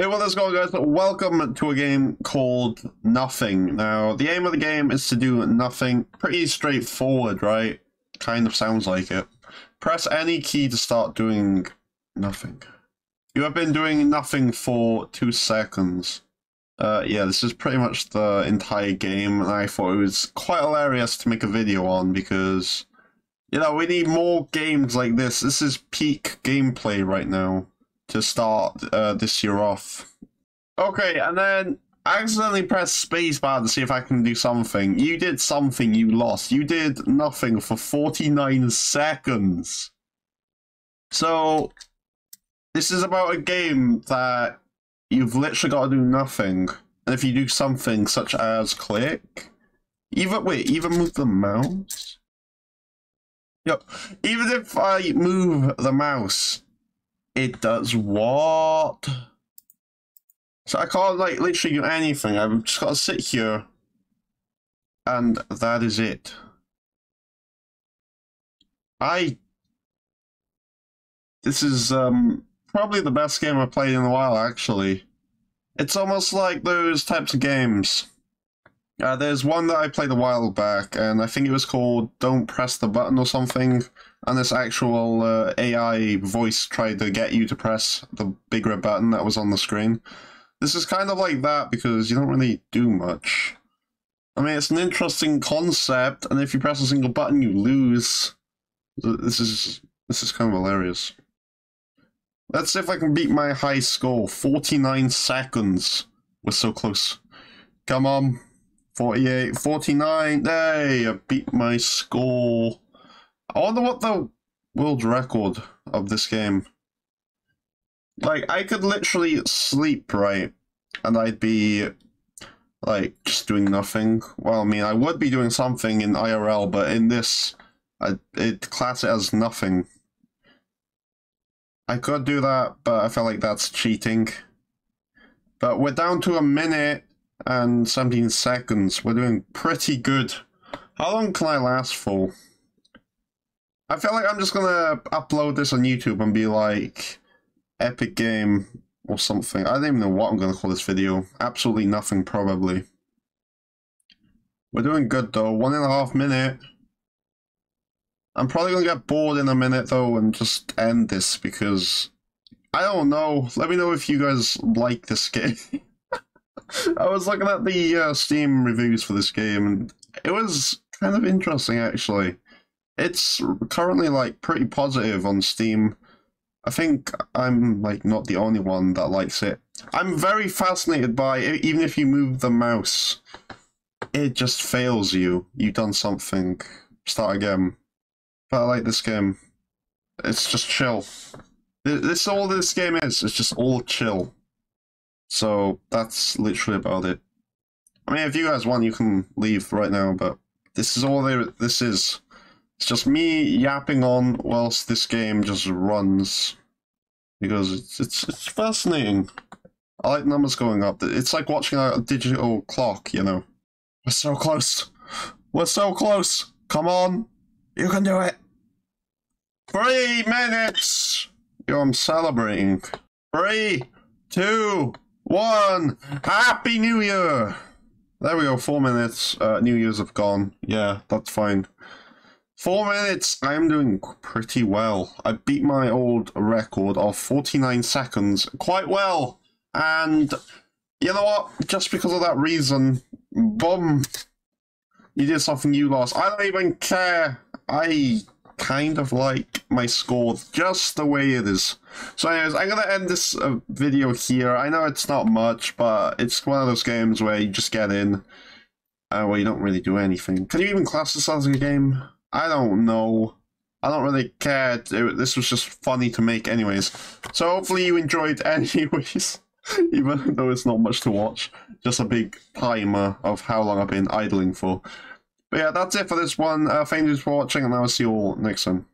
Hey, well, let's guys. Welcome to a game called Nothing. Now, the aim of the game is to do nothing. Pretty straightforward, right? Kind of sounds like it. Press any key to start doing nothing. You have been doing nothing for two seconds. Uh, yeah, this is pretty much the entire game, and I thought it was quite hilarious to make a video on because, you know, we need more games like this. This is peak gameplay right now to start uh, this year off. Okay, and then I accidentally pressed spacebar to see if I can do something. You did something, you lost. You did nothing for 49 seconds. So, this is about a game that you've literally got to do nothing. And if you do something such as click, even, wait, even move the mouse? Yep. Even if I move the mouse, it does what? So I can't like literally do anything. I've just got to sit here. And that is it. I this is um probably the best game I've played in a while actually. It's almost like those types of games. Uh, there's one that I played a while back, and I think it was called Don't Press the Button or something, and this actual uh, AI voice tried to get you to press the big red button that was on the screen. This is kind of like that because you don't really do much. I mean, it's an interesting concept, and if you press a single button, you lose. This is this is kind of hilarious. Let's see if I can beat my high score. 49 seconds. We're so close. Come on. 48, 49. Hey, I beat my score. I wonder what the world record of this game. Like, I could literally sleep, right? And I'd be, like, just doing nothing. Well, I mean, I would be doing something in IRL, but in this, it class it as nothing. I could do that, but I feel like that's cheating. But we're down to a minute and 17 seconds. We're doing pretty good. How long can I last for? I feel like I'm just gonna upload this on YouTube and be like, epic game or something. I don't even know what I'm gonna call this video. Absolutely nothing, probably. We're doing good though. One and a half minute. I'm probably gonna get bored in a minute though and just end this because I don't know. Let me know if you guys like this game. I was looking at the uh, Steam reviews for this game and it was kind of interesting actually. It's currently like pretty positive on Steam. I think I'm like not the only one that likes it. I'm very fascinated by it, even if you move the mouse, it just fails you. You've done something. Start again. But I like this game. It's just chill. This all this game is. It's just all chill. So that's literally about it. I mean, if you guys want, you can leave right now. But this is all there. This is. It's just me yapping on whilst this game just runs. Because it's, it's, it's fascinating. I like numbers going up. It's like watching a digital clock, you know. We're so close. We're so close. Come on. You can do it. Three minutes. Yo, I'm celebrating. Three, two, one. Happy New Year. There we go. Four minutes. Uh, New Year's have gone. Yeah, that's fine. Four minutes, I am doing pretty well. I beat my old record of 49 seconds quite well. And you know what? Just because of that reason, boom, you did something you lost. I don't even care. I kind of like my score just the way it is. So anyways, I'm going to end this uh, video here. I know it's not much, but it's one of those games where you just get in, uh, where you don't really do anything. Can you even class this as a game? I don't know. I don't really care. It, this was just funny to make anyways. So hopefully you enjoyed anyways. Even though it's not much to watch. Just a big timer of how long I've been idling for. But yeah, that's it for this one. Uh, thank you for watching and I will see you all next time.